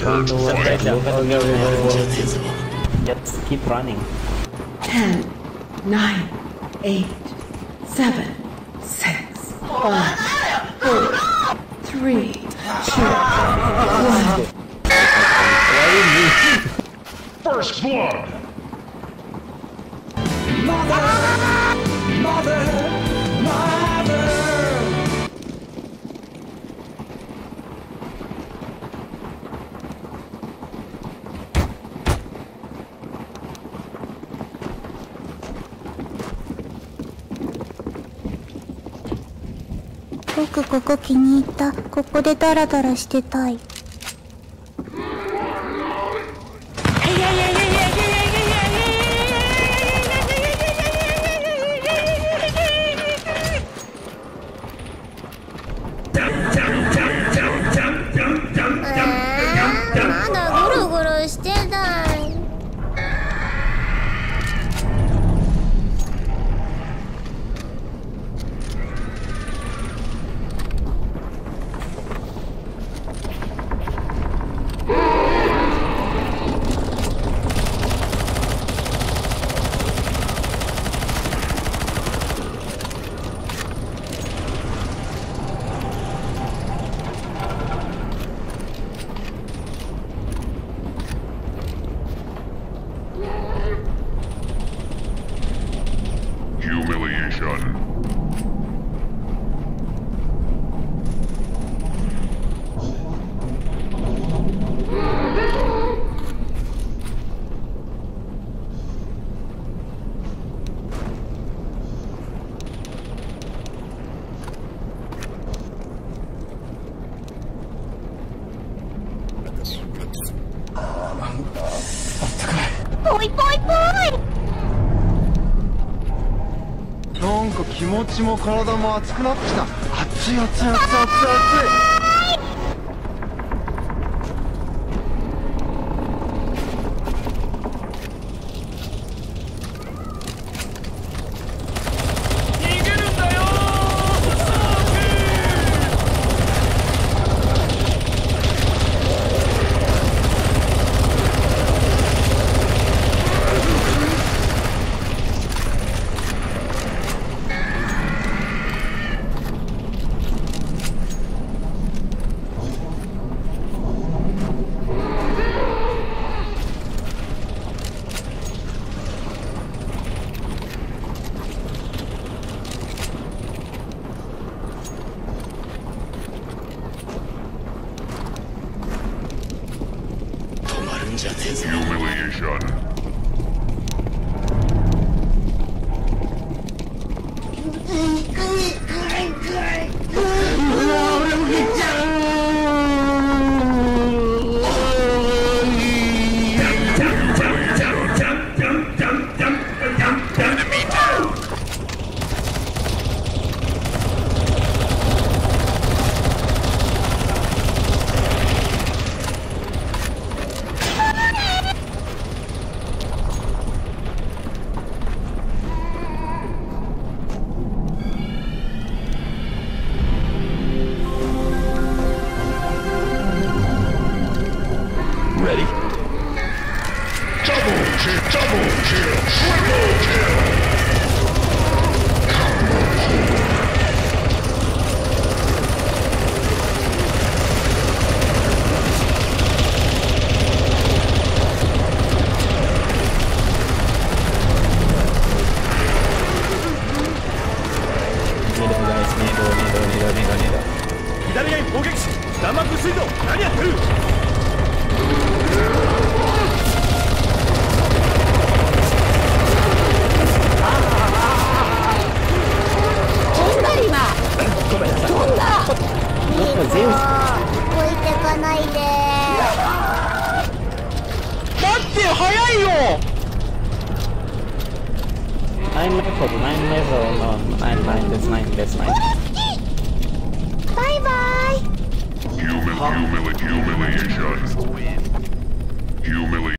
Just. Let's keep running. Ten, nine, eight, seven, six, five, four, three, two, one. First blood. Mother, mother. 僕ここ気に入った。ここでダラダラしてたい」まだゴロゴロしてたい「Humiliation」ぽいぽいぽいなんか気持ちも体も熱くなってきた。熱い熱い熱い熱い熱い「humiliation. humiliation. 左ライン砲撃士弾幕水道何やってるもっとゼウス。置いてかないで待って早いよ Nine level, nine level. No, nine, nine. That's nine. That's nine. humiliation. Humiliation.